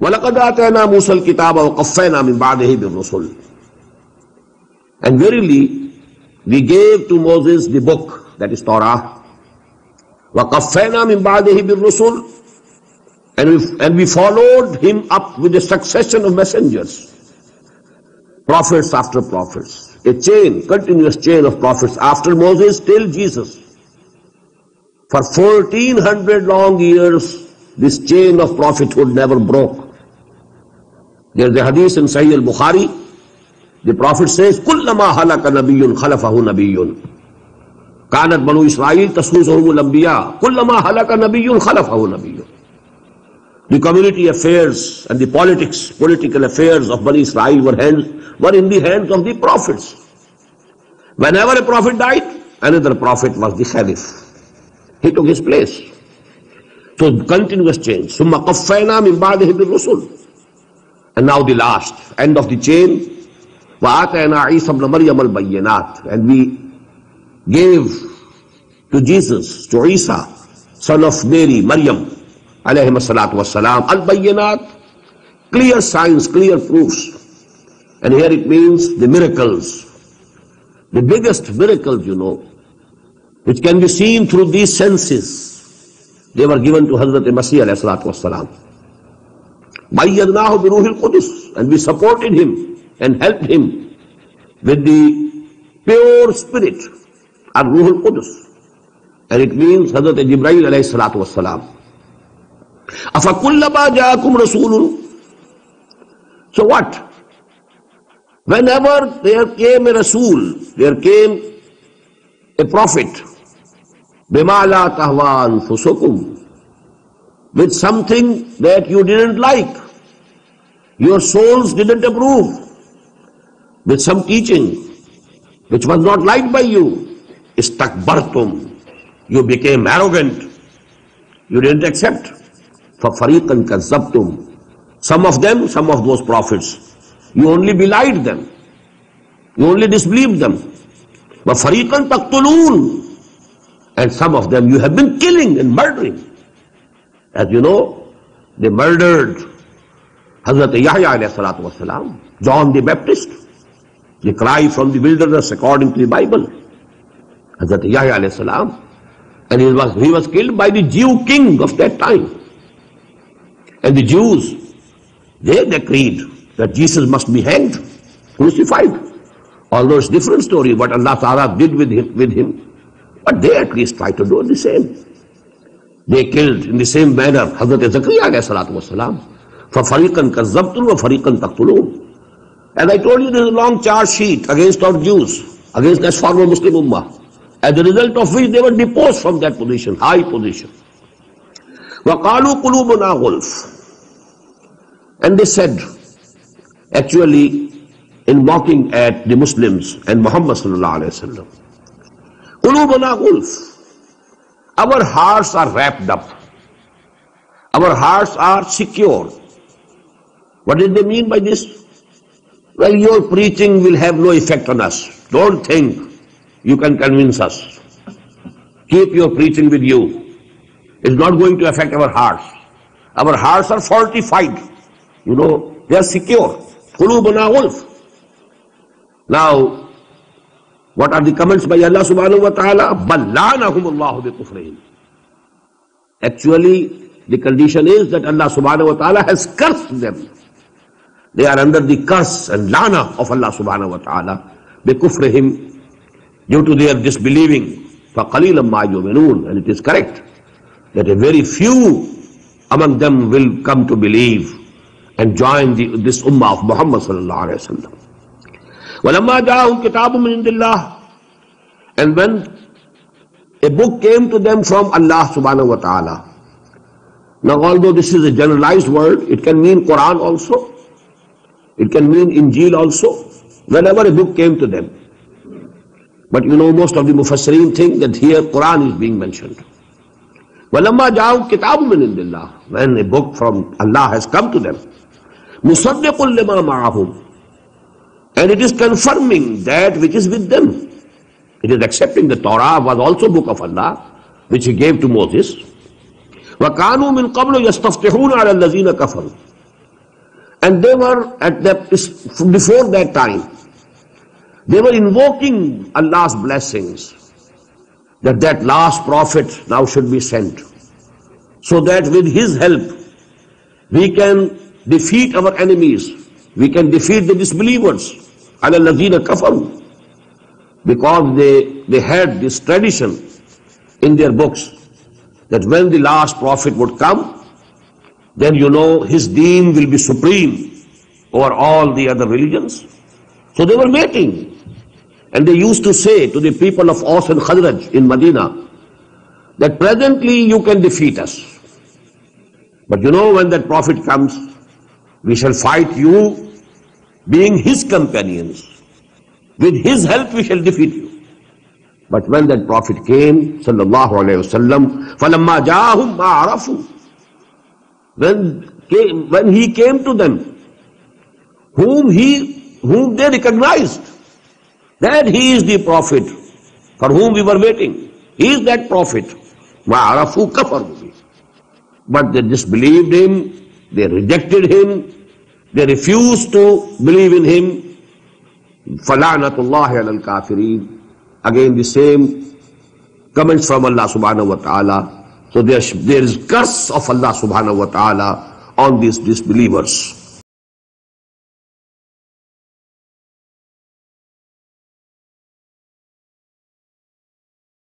وَلَقَدْ آتَيْنَا مُوسَى الْكِتَابَ وَقَفَّيْنَا مِنْ بَعْدِهِ بِالرُّسُلِ And verily, we gave to Moses the book, that is Torah. وَقَفَّيْنَا مِنْ بَعْدِهِ بِالرُّسُلِ and we, and we followed him up with a succession of messengers. Prophets after prophets. A chain, continuous chain of prophets after Moses till Jesus. For 1400 long years, this chain of prophethood never broke. There's a hadith in Sahih al-Bukhari. The Prophet says, كُلَّمَا هَلَكَ نَبِيٌّ خَلَفَهُ نَبِيٌّ كانت بنو اسرائیل تسوسهم الانبیاء كلما هلك نبي خلفه نبي the community affairs and the politics, political affairs of Bani Israel were, hands, were in the hands of the prophets. Whenever a prophet died, another prophet was the Khalif. He took his place. So continuous change. ثُمَّ قَفَّيْنَا مِنْ بَعْدِهِ بِالرُّسُلِ And now the last, end of the chain. وَآتَيْنَا عِيسَى بْنَ مَرْيَمَ الْبَيِّنَاتِ And we gave to Jesus, to Isa, son of Mary, Maryam, alayhi salatu wassalam, al-bayyinat, clear signs, clear proofs. And here it means the miracles. The biggest miracles, you know, which can be seen through these senses, they were given to Hazrat Masih alayhi salatu wassalam. Bayyadnahu biruhil Qudus. And we supported him and helped him with the pure spirit, ar-ruhul Qudus. And it means Hazrat Jibreel alayhi salatu wassalam. Afakullama jaakum rasulun. So what? Whenever there came a Rasul, there came a prophet, bima la tahwa anfusukum, with something that you didn't like, your souls didn't approve, with some teaching which was not liked by you, istakbartum, you became arrogant, you didn't accept. فَفَرِيقًا كَذَّبْتُمْ Some of them, some of those prophets, you only belied them. You only disbelieved them. وَفَرِيقًا تَقْتُلُونَ And some of them you have been killing and murdering. As you know, they murdered Hazrat Yahya alayhi John the Baptist. The cry from the wilderness according to the Bible. Hazrat Yahya alayhi. And he was, he was killed by the Jew king of that time. And the Jews, they decreed that Jesus must be hanged, crucified. Although it's different story what Allah Ta'ala did with him, with him. But they at least tried to do the same. They killed in the same manner Hazrat Zakaria alayhi salatu wasalam. فَفَرِيقًا كَذَّبْتُمْ وَفَرِيقًا تَقْتُلُونَ And I told you there's a long charge sheet against our Jews, against the former Muslim Ummah. As a result of which they were deposed from that position, high position. وَقَالُوا قُلُوبُنَا غُلْفٌ and they said, actually, in mocking at the Muslims and Muhammad sallallahu alaihi wasallam, "Qulubuna gulf." Our hearts are wrapped up. Our hearts are secure. What did they mean by this? Well, your preaching will have no effect on us. Don't think you can convince us. Keep your preaching with you. It's not going to affect our hearts. Our hearts are fortified. You know, they are secure. Now, what are the comments by Allah subhanahu wa ta'ala? Ballanahum Allahu bi kufrihim. Actually, the condition is that Allah subhanahu wa ta'ala has cursed them. They are under the curse and lana of Allah subhanahu wa ta'ala bi kufrihim due to their disbelieving. فَقَلِيلًا مَا يُؤْمِنُونَ And it is correct that a very few among them will come to believe and join the, this ummah of Muhammad sallallahu alayhi wa sallam. وَلَمَّا جَاءَهُمْ كِتَابٌ مِّنْ عِندِ اللَّهِ And when a book came to them from Allah subhanahu wa ta'ala. Now although this is a generalized word, it can mean Quran also. It can mean Injil also. Whenever a book came to them. But you know most of the Mufassirin think that here Quran is being mentioned. وَلَمَّا جَاءَهُمْ كِتَابٌ مِّنْ عِندِ اللَّهِ When a book from Allah has come to them. مُصَدِّقٌ لِمَا مَعَهُمْ And it is confirming that which is with them. It is accepting the Torah was also book of Allah, which he gave to Moses. وَكَانُوا مِنْ قَبْلُ يَسْتَفْتِحُونَ عَلَى الَّذِينَ كَفَرُوا And they were at the, before that time, they were invoking Allah's blessings that that last prophet now should be sent so that with his help we can defeat our enemies, we can defeat the disbelievers, الزین کفر because they they had this tradition in their books that when the last prophet would come then you know his دین will be supreme over all the other religions so they were meeting and they used to say to the people of Aws and Khazraj in Madinah that presently you can defeat us but you know when that prophet comes we shall fight you being his companions. With his help we shall defeat you. But when that Prophet came, sallallahu alayhi wasallam, فَلَمَّا جَاءَهُمْ مَا عَرَفُوا when, came, when he came to them, whom he, whom they recognized, that he is the Prophet for whom we were waiting. He is that Prophet. مَا عَرَفُوا كَفَرُوا But they disbelieved him, they rejected him, they refused to believe in him. فَلَعْنَةُ اللَّهِ عَلَى الْكَافِرِينَ Again the same comments from Allah subhanahu wa ta'ala. So there, there is curse of Allah subhanahu wa ta'ala on these disbelievers.